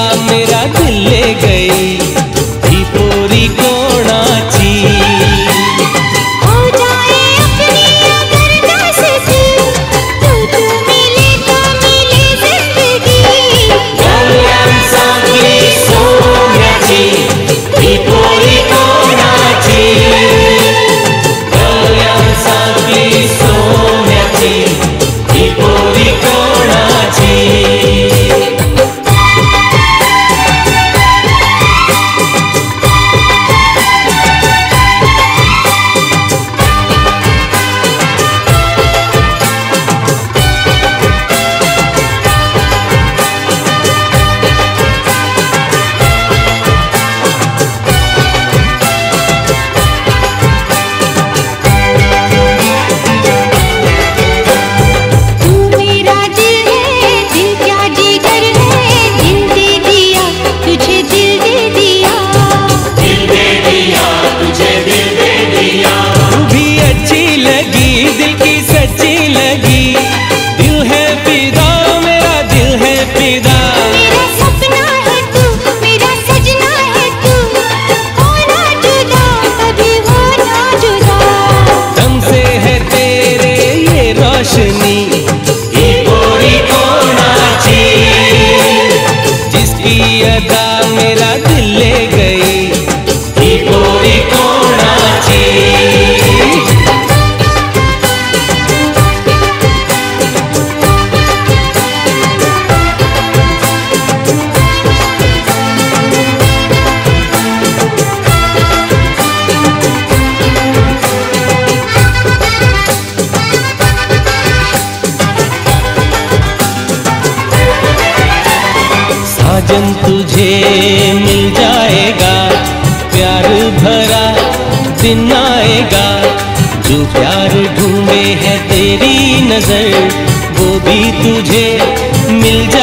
मेरा दिल ले गई। तुझे मिल जाएगा, प्यार भरा दिन आएगा। जो प्यार ढूंढे है तेरी नज़र, वो भी तुझे मिल जाएगा